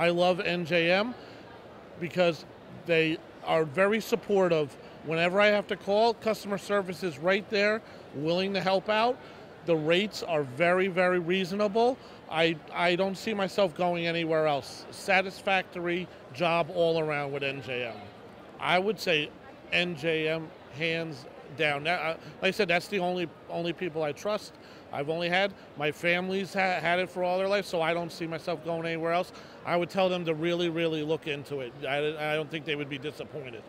I love NJM because they are very supportive. Whenever I have to call, customer service is right there, willing to help out. The rates are very, very reasonable. I, I don't see myself going anywhere else. Satisfactory job all around with NJM. I would say NJM hands down. Like I said, that's the only only people I trust. I've only had my family's ha- had it for all their life, so I don't see myself going anywhere else. I would tell them to really, really look into it. I, I don't think they would be disappointed.